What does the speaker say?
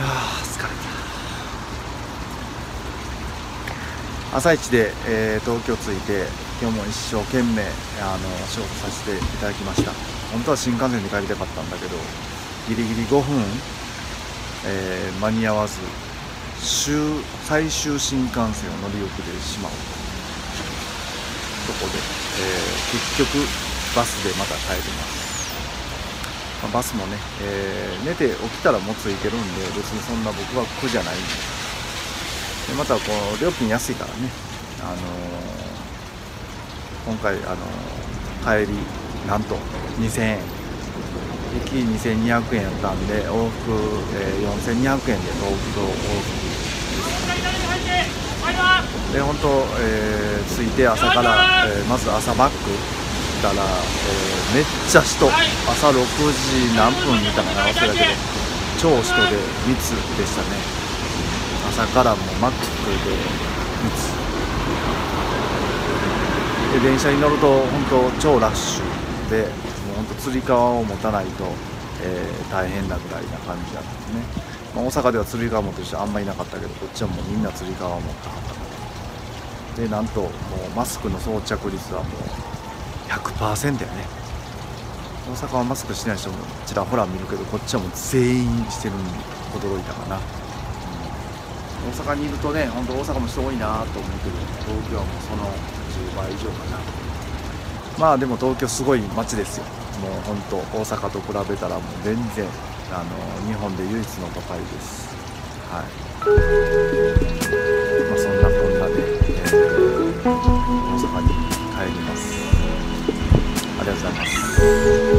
や疲れた。朝一で、えー、東京着いて今日も一生懸命あの仕事させていただきました。本当は新幹線で帰りたかったんだけどギリギリ5分、えー、間に合わず終最終新幹線を乗り遅れてしまうと。こで、えー、結局バスでまた帰ります。まあ、バスもね、えー、寝て起きたらもついてるんで別にそんな僕は苦じゃないんで。でまたこう料金安いからね、あのー、今回、あのー、帰りなんと2000円。行き2200円やったんで往復、えー、4200円で往復と往復で本当、えー、着いて朝から、えー、まず朝バック。たら、えー、めっちゃ人。朝6時何分見たかな忘れたけど超人で密でしたね。朝からもうマックスで密。で電車に乗ると本当超ラッシュでもう本当つり革を持たないと、えー、大変なぐらいな感じだったんですね、ま、大阪ではつり革持ってる人あんまりいなかったけどこっちはもうみんなつり革を持ったはった。でなんともうマスクの装着率はもう100%やね。大阪はマスクしてない人もちらほら見るけどこっちはもう全員してるんで驚いたかな。うん。大阪にいるとね本当大阪も人多いなと思うけど東京はもうその10倍以上かな。まあでも東京すごい街ですよ。もう本当大阪と比べたらもう全然あの日本で唯一の都会です。はい。Tazama.